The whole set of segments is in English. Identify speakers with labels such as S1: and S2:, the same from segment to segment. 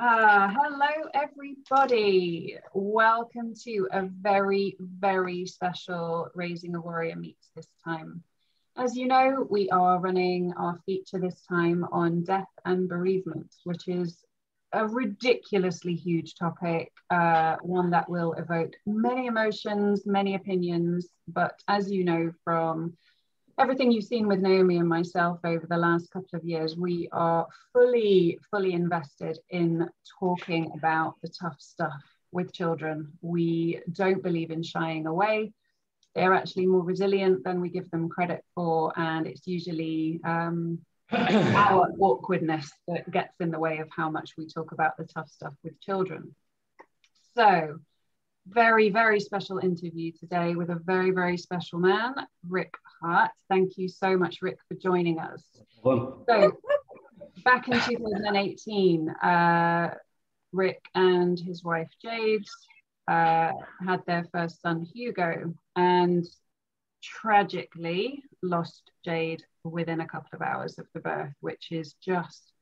S1: Uh, hello, everybody. Welcome to a very, very special Raising a Warrior Meets this time. As you know, we are running our feature this time on death and bereavement, which is a ridiculously huge topic, uh, one that will evoke many emotions, many opinions. But as you know from everything you've seen with Naomi and myself over the last couple of years, we are fully, fully invested in talking about the tough stuff with children. We don't believe in shying away. They're actually more resilient than we give them credit for, and it's usually um, our awkwardness that gets in the way of how much we talk about the tough stuff with children. So, very, very special interview today with a very, very special man, Ric Hart. Thank you so much, Ric, for joining us. So, back in 2018, uh, Ric and his wife Jade uh, had their first son, Hugo, and tragically lost Jade within a couple of hours of the birth, which is just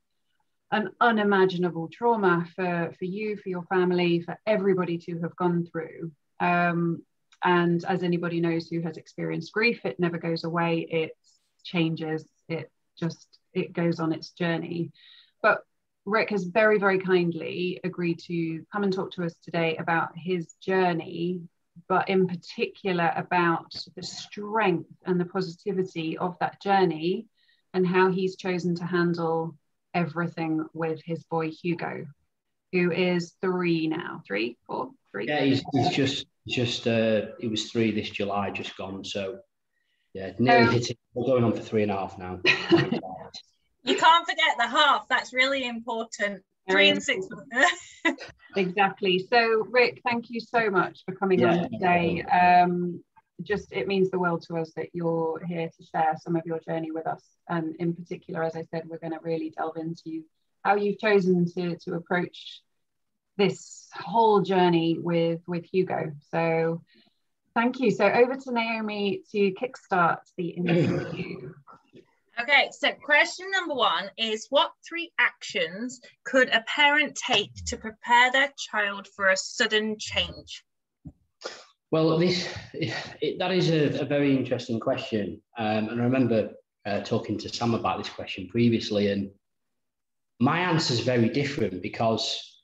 S1: an unimaginable trauma for, for you, for your family, for everybody to have gone through. Um, and as anybody knows who has experienced grief, it never goes away, it changes, it just it goes on its journey. But Ric has very, very kindly agreed to come and talk to us today about his journey, but in particular about the strength and the positivity of that journey and how he's chosen to handle everything with his boy Hugo, who is three now. Three, four, three.
S2: Yeah, he's, he's just just uh he was three this July, just gone. So yeah, nearly um, hit it. We're going on for three and a half now.
S3: you can't forget the half. That's really important. Three and six.
S1: exactly. So, Ric, thank you so much for coming yeah. on today. Um, just it means the world to us that you're here to share some of your journey with us. And in particular, as I said, we're going to really delve into how you've chosen to, to approach this whole journey with, with Hugo. So thank you. So over to Naomi to kickstart the interview.
S3: Okay, so question number one is what three actions could a parent take to prepare their child for a sudden change?
S2: Well, this it, that is a, a, very interesting question, um, and I remember uh, talking to Sam about this question previously, and my answer is very different because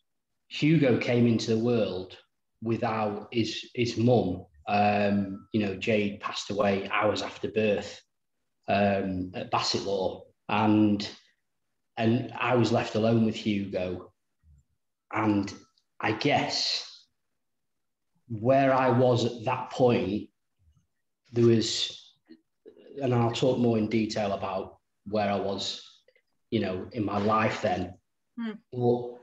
S2: Hugo came into the world without his his mum. Um, you know, Jade passed away hours after birth um, at Bassetlaw, and and I was left alone with Hugo, and I guess where I was at that point, there was, and I'll talk more in detail about where I was, you know, in my life then. Mm. But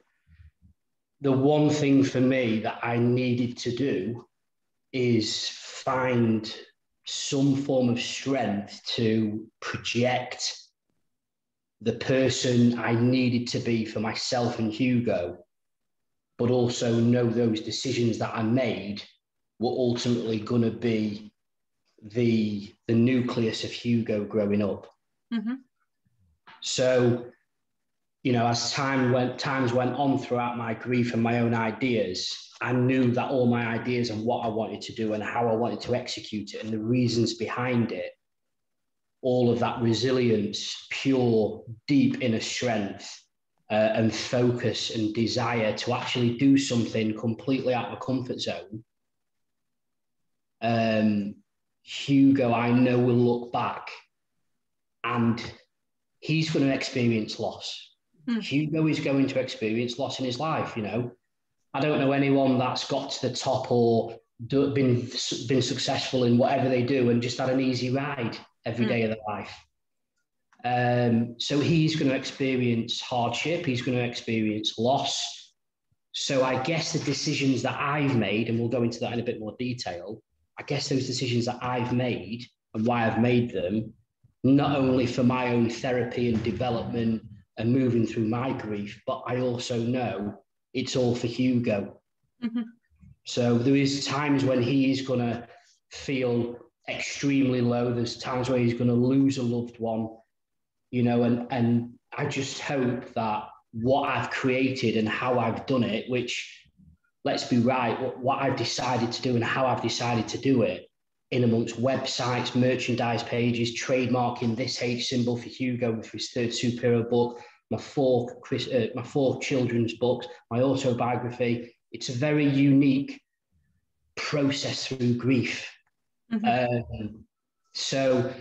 S2: the one thing for me that I needed to do is find some form of strength to project the person I needed to be for myself and Hugo but also know those decisions that I made were ultimately going to be the the nucleus of Hugo growing up. Mm-hmm. So, you know, as time went times went on throughout my grief and my own ideas, I knew that all my ideas and what I wanted to do and how I wanted to execute it and the reasons behind it, all of that resilience, pure, deep inner strength uh, and focus and desire to actually do something completely out of a comfort zone, um, Hugo, I know, will look back and he's going to experience loss. Mm. Hugo is going to experience loss in his life. You know, I don't know anyone that's got to the top or do, been been successful in whatever they do and just had an easy ride every mm. day of their life. Um, so he's going to experience hardship, he's going to experience loss. So I guess the decisions that I've made, and we'll go into that in a bit more detail, I guess those decisions that I've made and why I've made them, not only for my own therapy and development and moving through my grief, but I also know it's all for Hugo. Mm-hmm. So there is times when he is going to feel extremely low. There's times where he's going to lose a loved one you know, and and I just hope that what I've created and how I've done it, which let's be right, what, I've decided to do and how I've decided to do it in amongst websites, merchandise pages, trademarking this H symbol for Hugo with his third superhero book, my four Chris, uh, my four children's books, my autobiography. It's a very unique process through grief. Mm-hmm. Um, so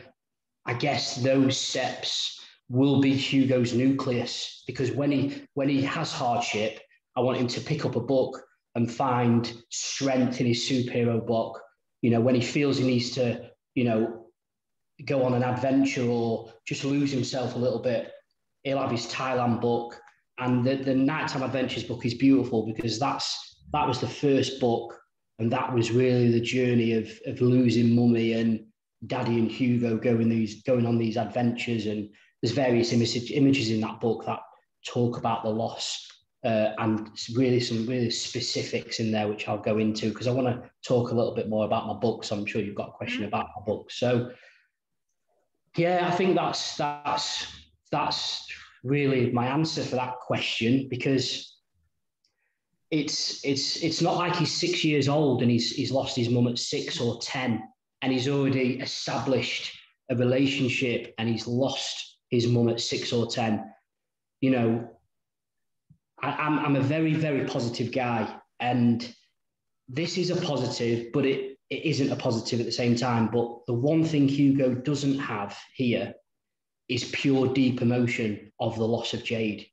S2: I guess those steps will be Hugo's nucleus because when he when he has hardship, I want him to pick up a book and find strength in his superhero book. You know, when he feels he needs to, you know, go on an adventure or just lose himself a little bit, he'll have his Thailand book. And the, the Nighttime Adventures book is beautiful because that's that was the first book, and that was really the journey of of losing mummy and Daddy and Hugo going these going on these adventures. And there's various image, images in that book that talk about the loss uh, and really some really specifics in there which I'll go into because I want to talk a little bit more about my books. I'm sure you've got a question mm-hmm. about my books. So yeah, I think that's that's that's really my answer for that question because it's it's it's not like he's six years old and he's he's lost his mum at six or ten and he's already established a relationship and he's lost his mum at six or ten. You know, I, I'm I'm a very very positive guy and this is a positive, but it it isn't a positive at the same time. But the one thing Hugo doesn't have here is pure deep emotion of the loss of Jade.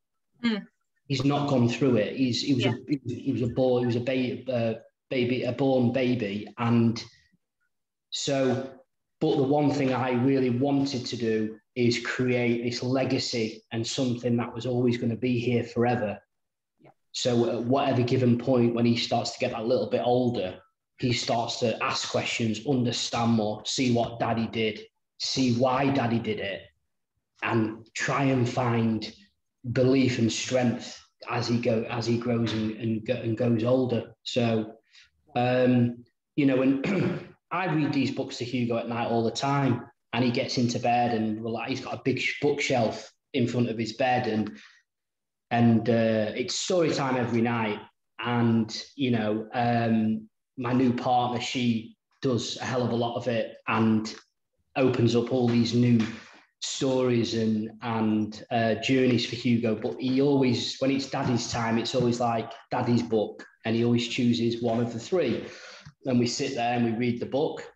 S2: Mm. He's not gone through it. He's he was yeah. a he was a boy. He was a baby, uh, baby, a born baby, and so. But the one thing I really wanted to do is create this legacy and something that was always going to be here forever. Yeah. So at whatever given point when he starts to get that little bit older, he starts to ask questions, understand more, see what daddy did, see why daddy did it, and try and find belief and strength as he go as he grows and, and, and goes older. So, um, you know, and I read these books to Hugo at night all the time, and he gets into bed and well, he's got a big bookshelf in front of his bed, and and uh, it's story time every night. And you know, um, my new partner, she does a hell of a lot of it and opens up all these new stories and and uh, journeys for Hugo. But he always, when it's Daddy's time, it's always like Daddy's book, and he always chooses one of the three. And we sit there and we read the book,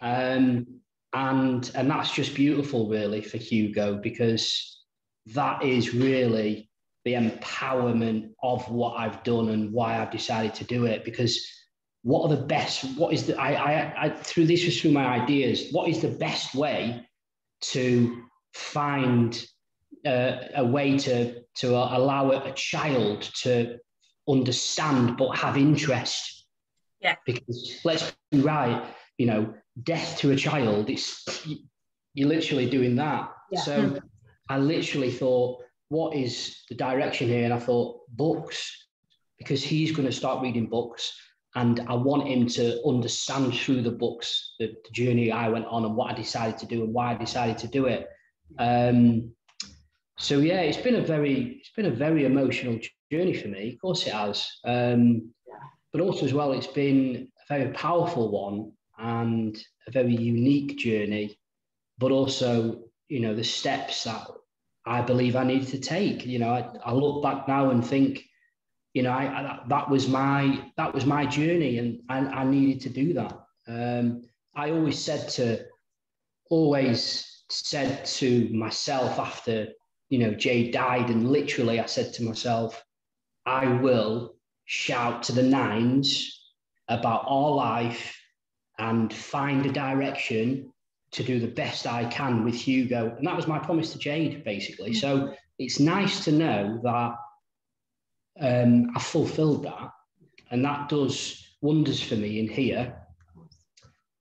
S2: um, and and that's just beautiful, really, for Hugo because that is really the empowerment of what I've done and why I've decided to do it because what are the best what is the I, I i through this was through my ideas what is the best way to find uh, a way to to allow a, a child to understand but have interest.
S3: Yeah.
S2: Because let's be right, you know, death to a child, it's you're literally doing that. Yeah. So hmm. I literally thought, what is the direction here? And I thought, books, because he's going to start reading books and I want him to understand through the books the, the, journey I went on and what I decided to do and why I decided to do it. Um, so yeah, it's been a very it's been a very emotional journey for me. Of course, it has. Um, but also as well, it's been a very powerful one and a very unique journey. But also, you know, the steps that I believe I needed to take. You know, I, I look back now and think you know, I, I, that was my that was my journey, and I, I needed to do that. Um, I always said to, always said to myself after you know Jay died, and literally I said to myself, I will shout to the nines about our life and find a direction to do the best I can with Hugo, and that was my promise to Jade, basically. So it's nice to know that um, I fulfilled that, and that does wonders for me in here.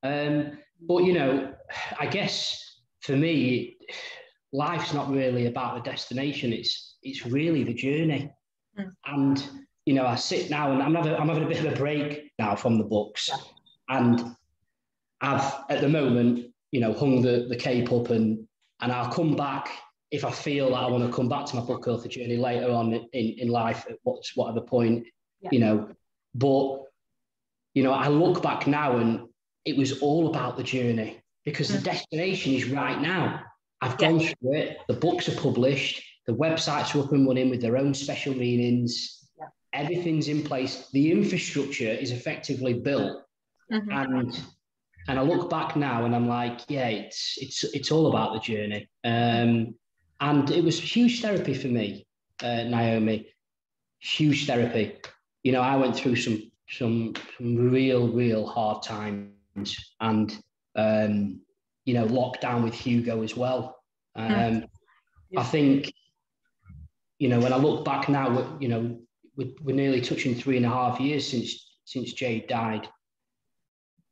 S2: Um, but you know, I guess for me, life's not really about the destination. It's it's really the journey. Mm. And you know, I sit now and I'm having I'm having a bit of a break now from the books, and I've at the moment, you know, hung the the cape up and and I'll come back if I feel that I want to come back to my book author journey later on in, in life at what's whatever point, yeah. you know. But you know, I look back now and it was all about the journey because mm. the destination is right now. I've gone through it. The books are published. The websites are up and running with their own special meanings. Yeah. Everything's in place. The infrastructure is effectively built, mm-hmm. and and I look back now and I'm like, yeah, it's it's it's all about the journey. Um, and it was huge therapy for me, uh, Naomi. Huge therapy. You know, I went through some some some real real hard times, and um, you know, lockdown with Hugo as well. Um, I think, you know, when I look back now, you know, we're, we're nearly touching three and a half years since since Jade died,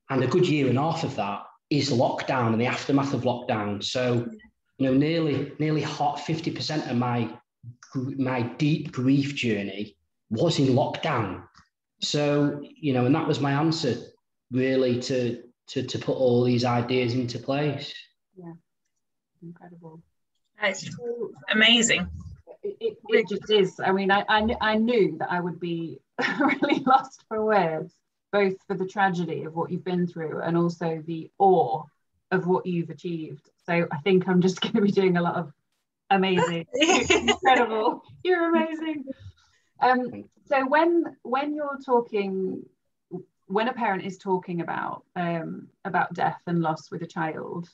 S2: and a good year and a half of that is lockdown and the aftermath of lockdown. So, you know, nearly nearly hot fifty percent of my my deep grief journey was in lockdown. So, you know, and that was my answer really to to to put all these ideas into place.
S1: Yeah, incredible.
S3: That's amazing.
S1: It, it, it, just is. I mean, I, I, I knew that I would be really lost for words, both for the tragedy of what you've been through and also the awe of what you've achieved. So I think I'm just going to be doing a lot of amazing, incredible. You're amazing. Um, so when when you're talking when a parent is talking about um, about death and loss with a child,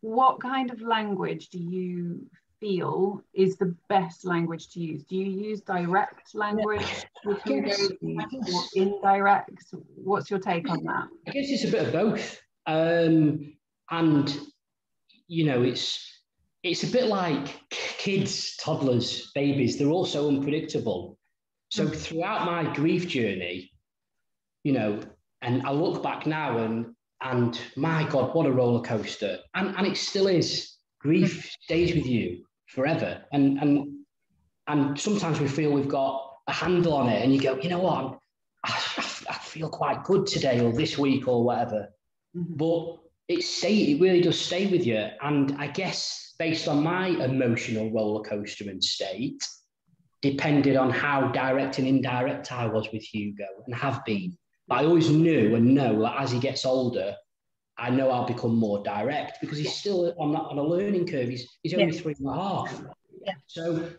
S1: what kind of language do you feel is the best language to use? Do you use direct language with or indirect? What's your take on that?
S2: I guess it's a bit of both. Um, and you know, it's it's a bit like kids, toddlers, babies. They're all so unpredictable. So mm. throughout my grief journey, you know, and I look back now and and my God, what a roller coaster. And and it still is. Grief stays with you forever. And and and sometimes we feel we've got a handle on it, and you go, you know what, I, I feel quite good today or this week or whatever. Mm-hmm. But it stay it really does stay with you. And I guess based on my emotional roller coaster and state, depended on how direct and indirect I was with Hugo and have been. But I always knew and know that as he gets older, I know I'll become more direct because he's still on that on a learning curve. He's, he's only yeah. three and a half. Yeah. So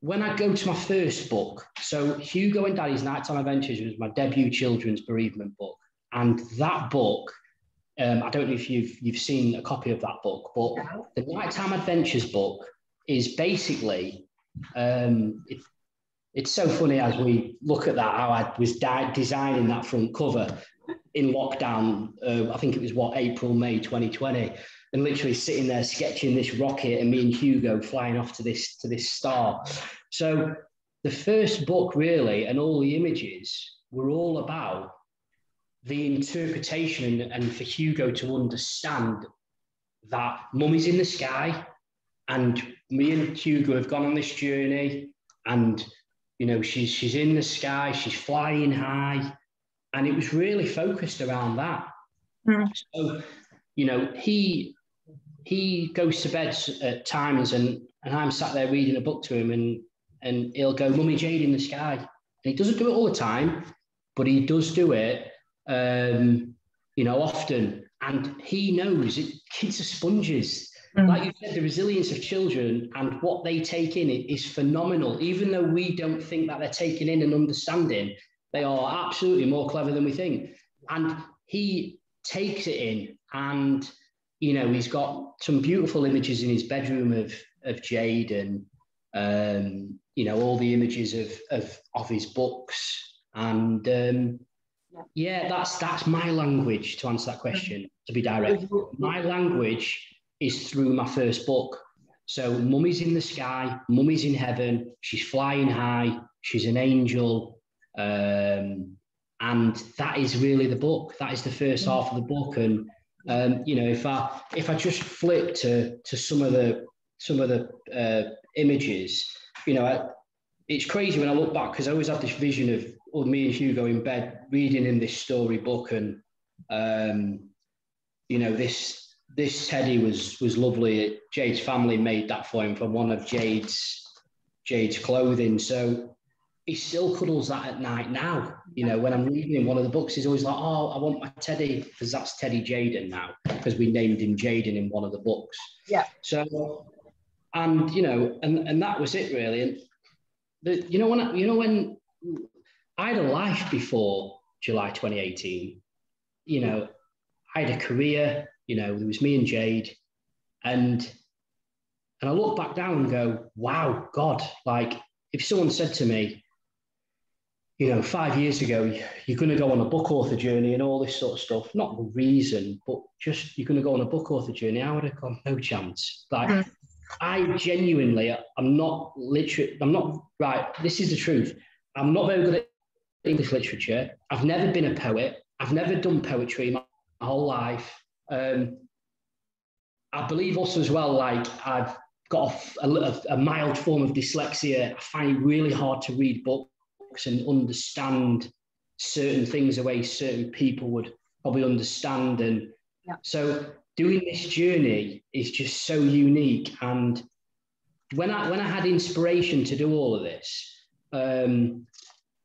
S2: when I go to my first book, so Hugo and Daddy's Nighttime Adventures was my debut children's bereavement book. And that book, um, I don't know if you've you've seen a copy of that book, but the Nighttime Adventures book is basically um, it, it's so funny as we look at that how I was di- designing that front cover in lockdown. Uh, I think it was what April May 2020, and literally sitting there sketching this rocket and me and Hugo flying off to this to this star. So the first book really and all the images were all about the interpretation and, for Hugo to understand that mummy's in the sky and me and Hugo have gone on this journey and you know, she's she's in the sky, she's flying high, and it was really focused around that. Mm. So, you know, he he goes to bed at times, and and I'm sat there reading a book to him, and and he'll go, "Mummy Jade in the sky," and he doesn't do it all the time, but he does do it, um, you know, often, and he knows it. Kids are sponges. Mm. Like you said, the resilience of children and what they take in is phenomenal. Even though we don't think that they're taking in and understanding, they are absolutely more clever than we think. And he takes it in, and you know, he's got some beautiful images in his bedroom of of Jade and um, you know all the images of of of his books and um, yeah that's that's my language to answer that question to be direct my language is through my first book. So, Mummy's in the sky, Mummy's in heaven, she's flying high, she's an angel. Um, and that is really the book. That is the first mm. half of the book. And um, you know, if I if I just flip to to some of the some of the uh, images, you know, I, it's crazy when I look back because I always have this vision of me and Hugo in bed reading in this story book, and um, you know, this this teddy was was lovely. Jade's family made that for him from one of Jade's Jade's clothing. So he still cuddles that at night now. You know, when I'm reading him one of the books, he's always like, "Oh, I want my Teddy," because that's Teddy Jaden now, because we named him Jaden in one of the books.
S1: Yeah.
S2: So, and you know, and and that was it really. And the, you know when I, you know when I had a life before July 2018. You know, I had a career. You know, there was me and Jade, and and I look back down and go, "Wow, God!" Like if someone said to me, you know, five years ago, you're going to go on a book author journey and all this sort of stuff. Not the reason, but just you're going to go on a book author journey. I would have gone, no chance. Like, mm. I genuinely, I'm not literate. I'm not right. This is the truth. I'm not very good at English literature. I've never been a poet. I've never done poetry my, my whole life. Um, I believe also as well, like I've got a, a, a mild form of dyslexia. I find it really hard to read books and understand certain things the way certain people would probably understand. And yeah. so doing this journey is just so unique. And when I when I had inspiration to do all of this, um,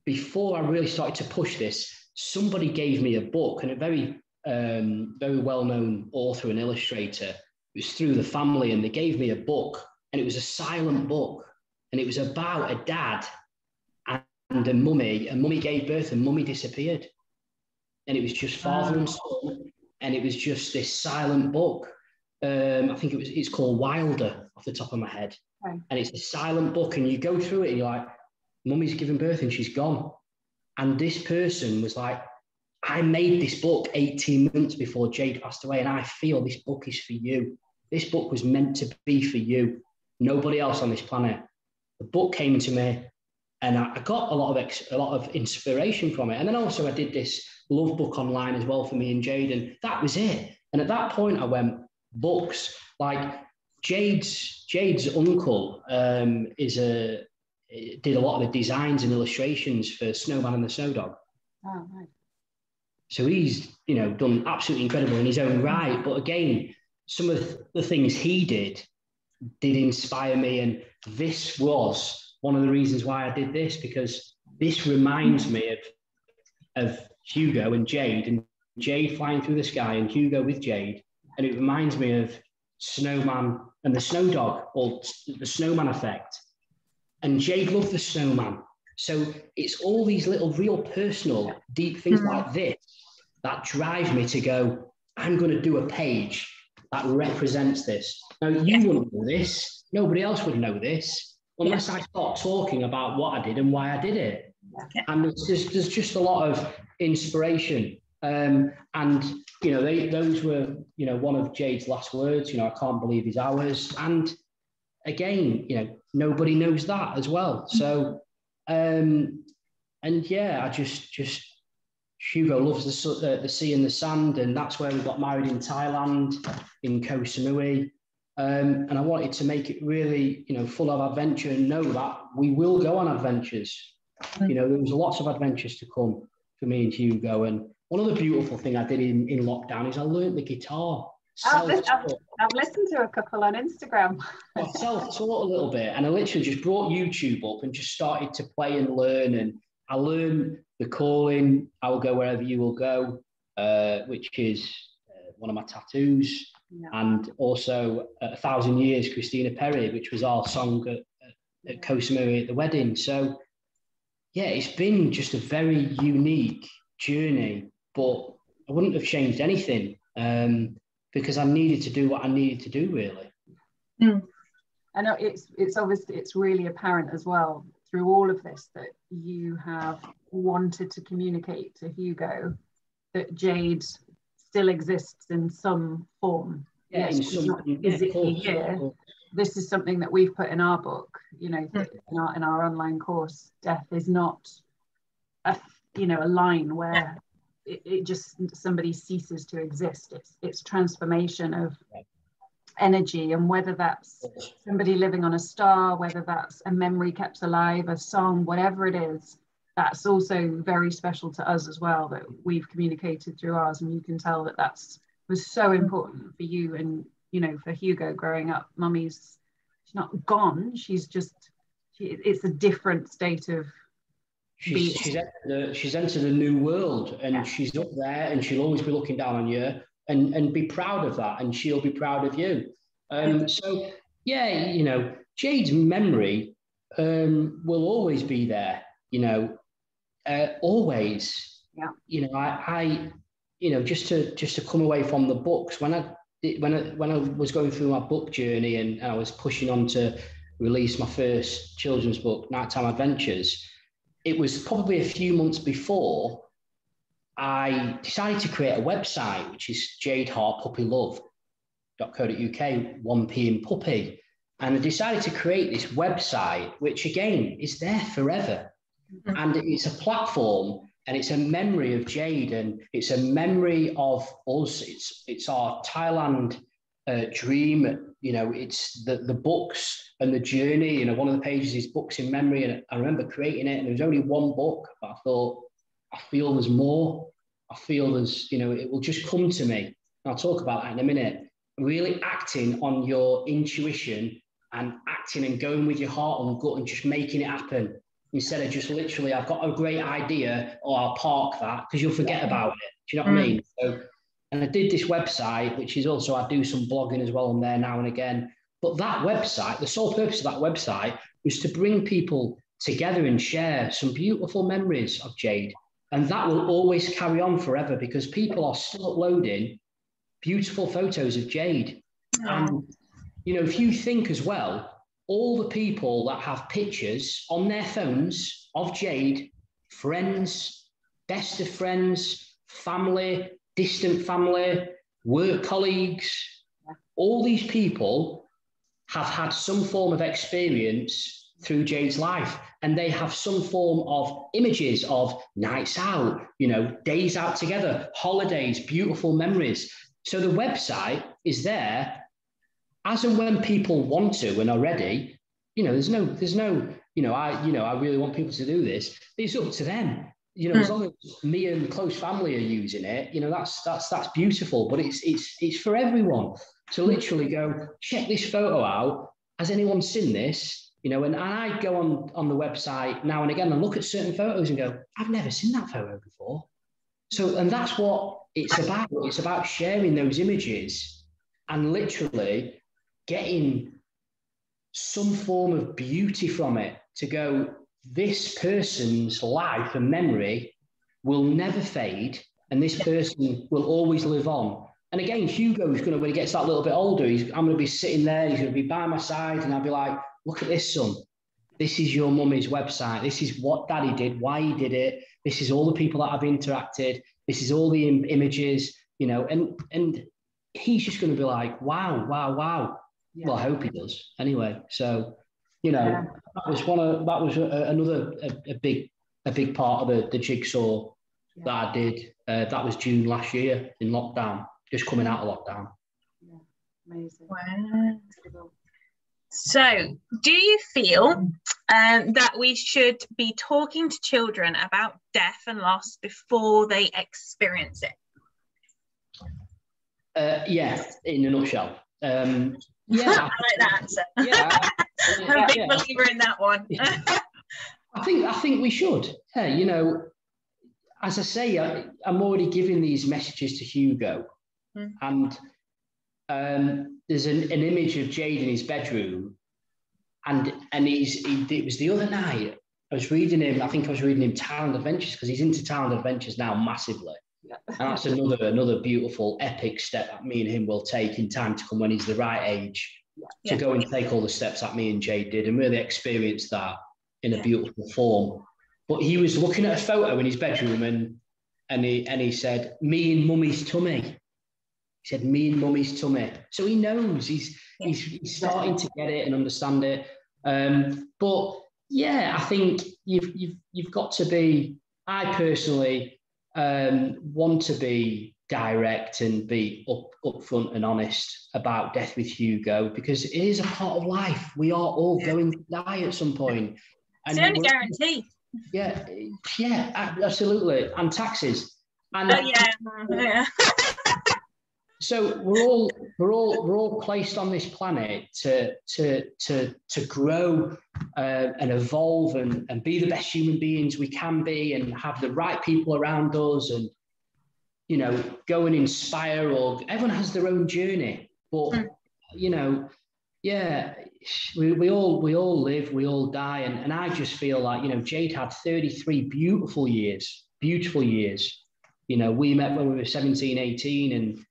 S2: before I really started to push this, somebody gave me a book and a very um, very well known author and illustrator. It was through the family, and they gave me a book, and it was a silent book, and it was about a dad and a mummy, and mummy gave birth and mummy disappeared. And it was just father and son, and it was just this silent book. Um, I think it was it's called Wilder off the top of my head. Okay. And it's a silent book, and you go through it and you're like, Mummy's given birth and she's gone. And this person was like, I made this book 18 months before Jade passed away, and I feel this book is for you. This book was meant to be for you, nobody else on this planet. The book came to me and I, got a lot of ex, a lot of inspiration from it. And then also I did this love book online as well for me and Jade, and that was it. And at that point, I went books like Jade's Jade's uncle um, is a did a lot of the designs and illustrations for Snowman and the Snow Dog. Oh, right. So he's you know done absolutely incredible in his own right. But again, some of the things he did did inspire me, and this was one of the reasons why I did this because this reminds me of of Hugo and Jade and Jade flying through the sky and Hugo with Jade, and it reminds me of Snowman and the Snow Dog or the Snowman effect. And Jade loved the Snowman, so it's all these little real personal deep things mm-hmm. like this that drive me to go. I'm going to do a page that represents this. Now you wouldn't know this. Nobody else would know this unless I start talking about what I did and why I did it. And there's just, there's just a lot of inspiration. Um, and, you know, they, those were, you know, one of Jade's last words, you know, I can't believe he's ours. And again, you know, nobody knows that as well. So, um, and yeah, I just, just, Hugo loves the, uh, the sea and the sand, and that's where we got married in Thailand, in Koh Samui. Um, and I wanted to make it really, you know, full of adventure and know that we will go on adventures. Mm. You know, there was lots of adventures to come for me and Hugo. And one of the beautiful thing I did in, in lockdown is I learned the guitar.
S1: I've, I've, I've, listened to a couple on Instagram.
S2: I self-taught a little bit, and I literally just brought YouTube up and just started to play and learn. And I learned the calling. I will go wherever you will go, uh, which is uh, one of my tattoos yeah. and also A Thousand Years, Christina Perri, which was our song at, at at the wedding. So, yeah, it's been just a very unique journey, but I wouldn't have changed anything um, because I needed to do what I needed to do, really.
S1: Mm. I know it's it's obviously it's really apparent as well through all of this that you have wanted to communicate to Hugo that Jade still exists in some form. Yeah, yes, in some, physically here. This is something that we've put in our book, you know, mm. in our in our online course. Death is not a you know a line where it, it just somebody ceases to exist. It's it's transformation of energy and whether that's somebody living on a star whether that's a memory kept alive a song whatever it is that's also very special to us as well that we've communicated through ours and you can tell that that's was so important for you and you know for Hugo growing up. Mummy's she's not gone. She's just she, it's a different state of.
S2: She's, she's, entered a, she's entered a new world and yeah. she's up there and she'll always be looking down on you and, and be proud of that and she'll be proud of you. Um, so, yeah, you know, Jade's memory um, will always be there, you know, uh, always.
S1: Yeah.
S2: You know, I, I, you know, just to just to come away from the books when I when I when I was going through my book journey and I was pushing on to release my first children's book, Nighttime Adventures, it was probably a few months before I decided to create a website, which is jadehartpuppylove.co.uk, 1p in puppy. And I decided to create this website, which again is there forever. Mm-hmm. And it's a platform and it's a memory of Jade and it's a memory of us. It's, it's our Thailand uh, dream. You know, it's the, the books and the journey. You know, one of the pages is books in memory. And I remember creating it and there was only one book, but I thought, I feel there's more. I feel there's, you know, it will just come to me. And I'll talk about that in a minute. Really acting on your intuition and acting and going with your heart and gut and just making it happen instead of just literally, I've got a great idea, or I'll park that because you'll forget about it. Do you know what mm. I mean? So, and I did this website, which is also I do some blogging as well on there now and again. But that website, the sole purpose of that website was to bring people together and share some beautiful memories of Jade. And that will always carry on forever because people are still uploading beautiful photos of Jade. And, you know, if you think as well, all the people that have pictures on their phones of Jade, friends, best of friends, family, distant family, work colleagues, all these people have had some form of experience through Jade's life. And they have some form of images of nights out, you know, days out together, holidays, beautiful memories. So the website is there as and when people want to and are ready, you know, there's no, there's no, you know, I, you know, I really want people to do this. It's up to them. You know, mm. as hmm. long as me and close family are using it, you know, that's that's that's beautiful. But it's it's it's for everyone to hmm. literally go check this photo out. Has anyone seen this? You know, and, and I go on on the website now and again and look at certain photos and go, I've never seen that photo before. So, and that's what it's about. It's about sharing those images and literally getting some form of beauty from it to go, this person's life and memory will never fade, and this person will always live on. And again, Hugo's going to, when he gets that little bit older, he's, I'm going to be sitting there, he's going to be by my side, and I'll be like, look at this, son. This is your mummy's website. This is what daddy did, why he did it. This is all the people that I've interacted. This is all the Im- images, you know, and and he's just going to be like, wow, wow, wow. Yeah. Well, I hope he does. Anyway, so you know yeah. that was one of that was a, another a, a, big a big part of the, the jigsaw yeah. that I did. Uh, that was June last year in lockdown, just coming out of lockdown.
S1: Yeah, amazing.
S3: Wow. So, do you feel um, that we should be talking to children about death and loss before they experience it?
S2: Uh, yeah, in a nutshell. Um,
S3: yeah, I like that answer. Yeah, I'm a big yeah. believer in that one.
S2: I think I think we should. Yeah, you know, as I say, I, am already giving these messages to Hugo, mm. and um, there's an, an, image of Jade in his bedroom, and and he's he, it was the other night. I was reading him. I think I was reading him Thailand Adventures because he's into Thailand Adventures now massively. And that's another another beautiful epic step that me and him will take in time to come when he's the right age to go and take all the steps that me and Jade did and really experience that in a beautiful form. But he was looking at a photo in his bedroom and and he and he said, "Me and mummy's tummy." He said, "Me and mummy's tummy." So he knows he's he's, he's starting to get it and understand it. Um, but yeah, I think you've you've you've got to be. I personally um, want to be direct and be up upfront and honest about death with Hugo because it is a part of life. We are all yeah. going to die at some point.
S3: And it's only guarantee.
S2: Yeah, yeah, absolutely. And taxes. And
S3: oh, yeah. yeah.
S2: So we're all we're all we're all placed on this planet to to to to grow uh, and evolve and, and be the best human beings we can be and have the right people around us and you know go and inspire or everyone has their own journey. But mm. you know yeah we, we all we all live we all die. And, and i just feel like you know jade had 33 beautiful years beautiful years. You know we met when we were 17 18 and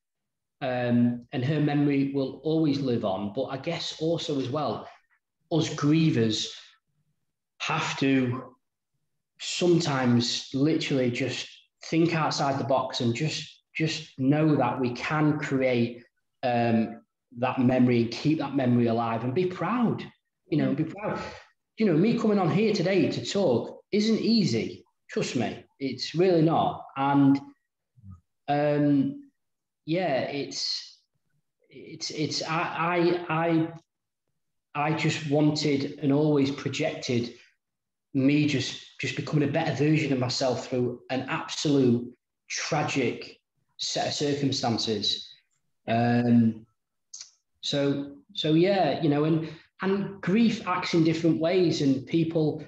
S2: um, and her memory will always live on. But I guess also as well, us grievers have to sometimes literally just think outside the box and just just know that we can create um, that memory and keep that memory alive and be proud. You know, be proud. You know, me coming on here today to talk isn't easy. Trust me, it's really not. And um, yeah, it's it's it's I I I just wanted and always projected me just just becoming a better version of myself through an absolute tragic set of circumstances. Um, so so yeah, you know, and and grief acts in different ways, and people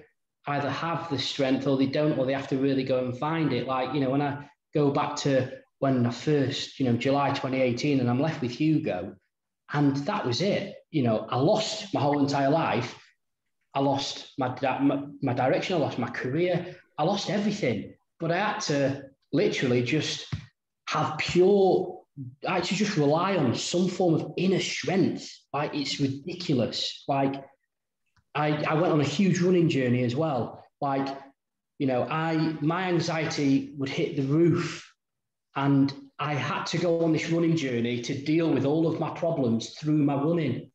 S2: either have the strength or they don't, or they have to really go and find it. Like you know, when I go back to when I first, you know, July 2018, and I'm left with Hugo. And that was it. You know, I lost my whole entire life. I lost my, my, my direction, I lost my career, I lost everything. But I had to literally just have pure, I had to just rely on some form of inner strength. Like it's ridiculous. Like I, I went on a huge running journey as well. Like, you know, I my anxiety would hit the roof and I had to go on this running journey to deal with all of my problems through my running.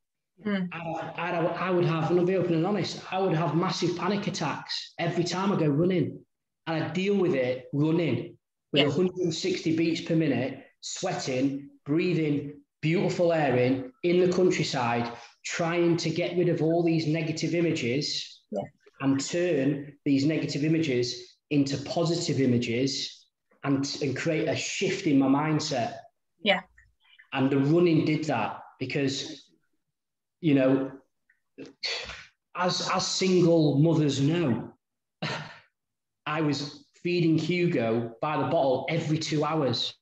S2: Mm. I, I, I, would have, and I'll be open and honest, I would have massive panic attacks every time I go running. And I deal with it running with yes. 160 beats per minute, sweating, breathing, beautiful air in, in the countryside, trying to get rid of all these negative images yeah. and turn these negative images into positive images and, and create a shift in my mindset.
S3: Yeah.
S2: And the running did that because, you know, as, as single mothers know, I was feeding Hugo by the bottle every two hours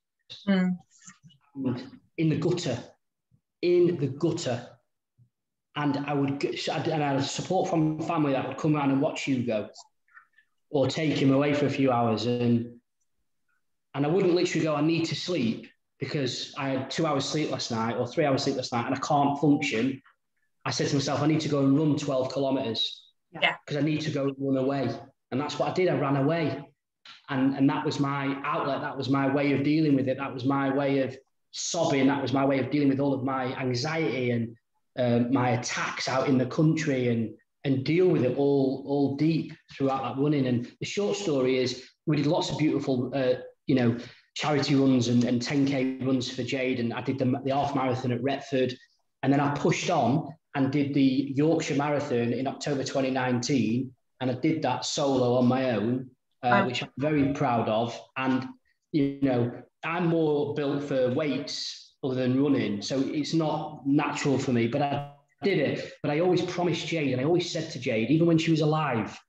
S2: mm. in the gutter, in the gutter. And I would get, and I had support from family that would come around and watch Hugo or take him away for a few hours. And and I wouldn't literally go, I need to sleep because I had two hours sleep last night or three hours sleep last night and I can't function. I said to myself, I need to go and run 12 kilometers.
S3: Yeah.
S2: Because I need to go and run away. And that's what I did. I ran away. And, and that was my outlet. That was my way of dealing with it. That was my way of sobbing. That was my way of dealing with all of my anxiety and uh, my attacks out in the country and, and deal with it all, all deep throughout that running. And the short story is we did lots of beautiful uh, you know, charity runs and, and 10K runs for Jade. And I did the, the half marathon at Retford. And then I pushed on and did the Yorkshire Marathon in October 2019. And I did that solo on my own, uh, which I'm very proud of. And, you know, I'm more built for weights other than running. So it's not natural for me, but I did it. But I always promised Jade, and I always said to Jade, even when she was alive,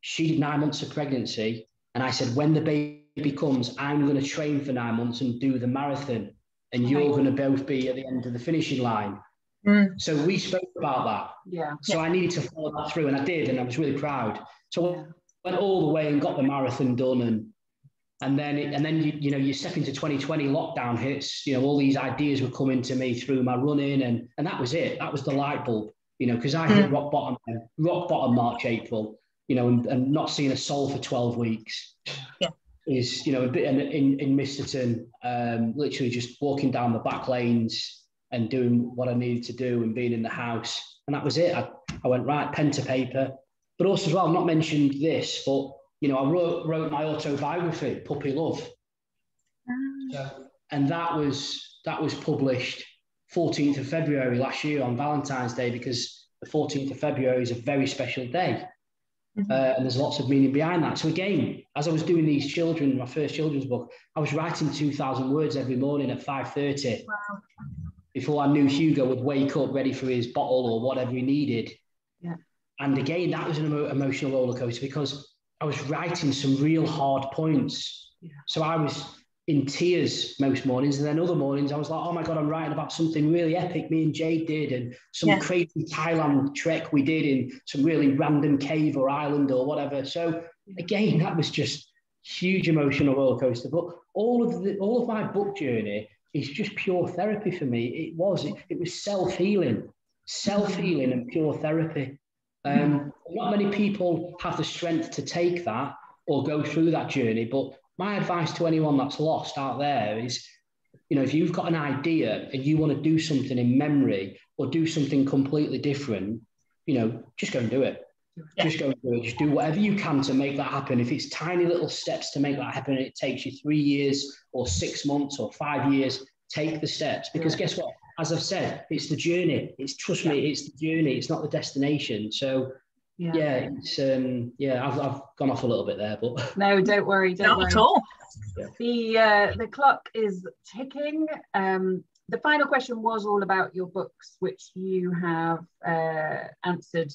S2: she did nine months of pregnancy. And I said, when the baby becomes I'm going to train for nine months and do the marathon, and you're going to both be at the end of the finishing line. Mm. So we spoke about that.
S1: Yeah.
S2: So
S1: yeah.
S2: I needed to follow that through, and I did, and I was really proud. So. I went all the way and got the marathon done, and and then it, and then you you know you step into 2020 lockdown hits. You know all these ideas were coming to me through my running, and and that was it. That was the light bulb. You know because I hit mm. rock bottom, rock bottom March April. You know, and, and not seeing a soul for 12 weeks.
S3: Yeah
S2: is you know in in, in Misterton, um, literally just walking down the back lanes and doing what I needed to do and being in the house, and that was it. I, I went right pen to paper, but also as well, I've not mentioned this, but you know I wrote wrote my autobiography, Puppy Love, so, and that was that was published 14th of February last year on Valentine's Day because the 14th of February is a very special day. Mm-hmm. Uh, and there's lots of meaning behind that. So again, as I was doing these children, my first children's book, I was writing 2,000 words every morning at 5.30 wow. before I knew Hugo would wake up ready for his bottle or whatever he needed.
S1: Yeah.
S2: And again, that was an emo- emotional roller coaster because I was writing some real hard points. Yeah. So I was in tears most mornings, and then other mornings I was like, "Oh my god, I'm writing about something really epic me and Jade did, and some yeah. crazy Thailand trek we did in some really random cave or island or whatever." So again, that was just huge emotional roller coaster. But all of the all of my book journey is just pure therapy for me. It was it, it was self healing, self healing, and pure therapy. Um, not many people have the strength to take that or go through that journey, but my advice to anyone that's lost out there is you know if you've got an idea and you want to do something in memory or do something completely different you know just go and do it. Yeah. just go and do it. Just do whatever you can to make that happen. If it's tiny little steps to make that happen it takes you three years or six months or five years take the steps. Because yeah. guess what? As i've said it's the journey. It's trust yeah. me it's the journey. It's not the destination. So yeah, yeah it's um yeah I've, I've gone off a little bit there but
S1: no don't worry don't
S3: not
S1: worry.
S3: at all
S1: the uh, the clock is ticking. Um the final question was all about your books which you have uh, answered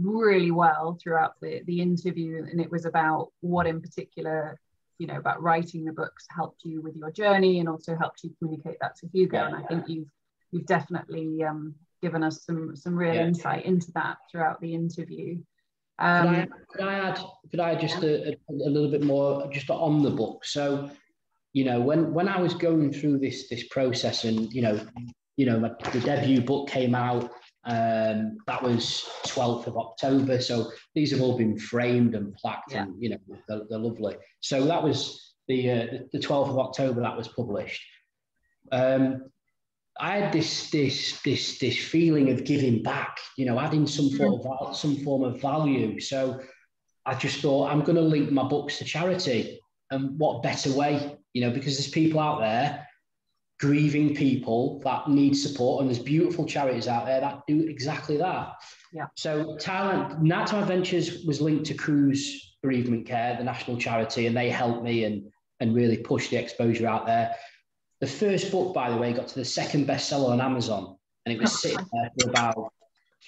S1: really well throughout the the interview and it was about what in particular you know about writing the books helped you with your journey and also helped you communicate that to hugo yeah, and i think you've you've definitely um, given us some some real yeah. insight into that throughout the interview.
S2: Um, could, I, could I add? Could I just yeah. a, a, little bit more just on the book? So, you know, when when I was going through this this process, and you know, you know, my, the debut book came out. Um, that was 12th of October. So these have all been framed and plaqued, yeah. and you know, they're, they're, lovely. So that was the, uh, the 12th of October that was published. Um, I had this this this this feeling of giving back, you know, adding some mm-hmm. form of some form of value. So I just thought I'm going to link my books to charity, and what better way, you know, because there's people out there grieving people that need support, and there's beautiful charities out there that do exactly that.
S1: Yeah.
S2: So Thailand, Nighttime Adventures was linked to Cruse Bereavement Care, the national charity, and they helped me and and really push the exposure out there. The first book, by the way, got to the second bestseller on Amazon, and it was sitting there for about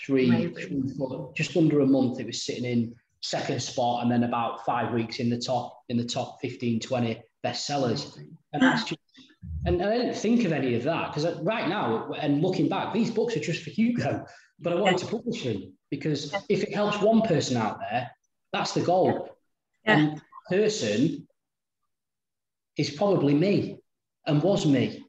S2: three, three four, just under a month. It was sitting in second spot, and then about five weeks in the top in the top 15, 20 bestsellers. And that's just and, I didn't think of any of that because right now, and looking back, these books are just for Hugo, but I wanted to publish them because if it helps one person out there, that's the goal. Yeah. And person is probably me and was me.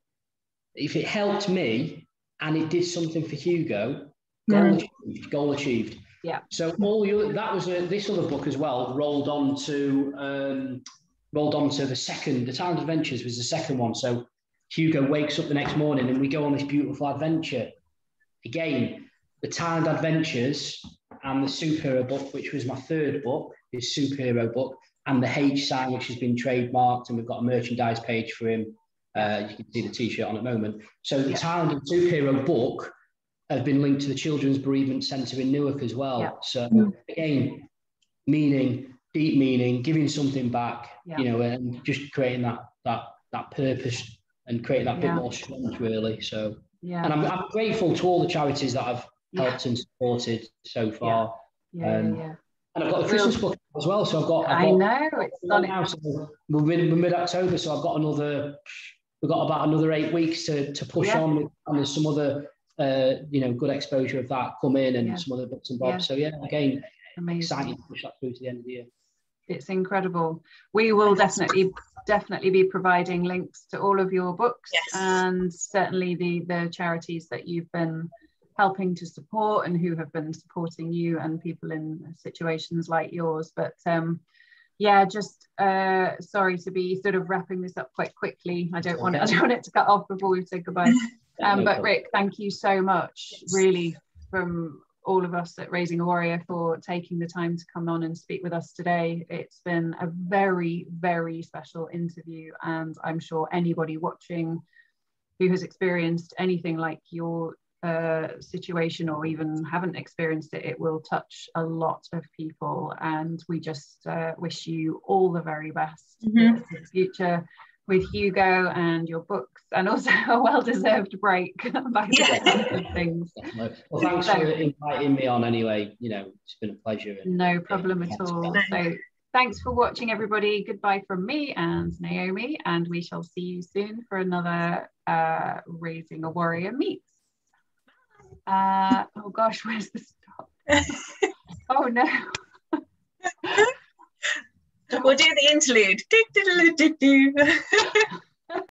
S2: If it helped me and it did something for Hugo, goal mm. achieved. Goal achieved.
S1: Yeah.
S2: So all you that was a, this other book as well rolled on to um, rolled on to the second. The Thailand Adventures was the second one. So Hugo wakes up the next morning and we go on this beautiful adventure. Again, the Thailand Adventures and the superhero book, which was my third book, his superhero book, and the H sign, which has been trademarked, and we've got a merchandise page for him uh, you can see the T-shirt on at the moment. So the yeah. Thailand and Superhero book have been linked to the Children's Bereavement Centre in Newark as well. Yeah. So mm. again, meaning, deep meaning, giving something back, yeah. you know, and just creating that that that purpose and creating that bit more strength, really. So yeah, and I'm, I'm grateful to all the charities that I've helped and supported so far.
S1: Yeah, um, yeah.
S2: And I've got a Christmas book as well. So I've got.
S1: I've got I know it's
S2: now. So we're mid October, so I've got another we've got about another eight weeks to, to push yeah. on, and there's some other uh, you know good exposure of that come in and yeah. some other bits and bobs. Yeah. So yeah, again, Amazing. excited to push that through to the end of the year.
S1: It's incredible. We will definitely definitely be providing links to all of your books yes. and certainly the the charities that you've been helping to support and who have been supporting you and people in situations like yours. But um, yeah, just uh, sorry to be sort of wrapping this up quite quickly. I don't want it. I don't want it to cut off before we say goodbye. Um, but Ric, thank you so much, really, from all of us at Raising a Warrior for taking the time to come on and speak with us today. It's been a very, very special interview, and I'm sure anybody watching who has experienced anything like your uh, situation or even haven't experienced it, it will touch a lot of people. And we just uh, wish you all the very best
S3: Mhm.
S1: for the future with Hugo and your books, and also a well-deserved break by the
S3: Yeah.
S1: things.
S2: Well, thanks for inviting me on anyway. You know, it's been a pleasure. And
S1: No problem at all. So thanks for watching, everybody. Goodbye from me and Naomi, and we shall see you soon for another uh, Raising a Warrior meets. Uh, oh gosh, where's the stop? oh no.
S3: We'll do the interlude.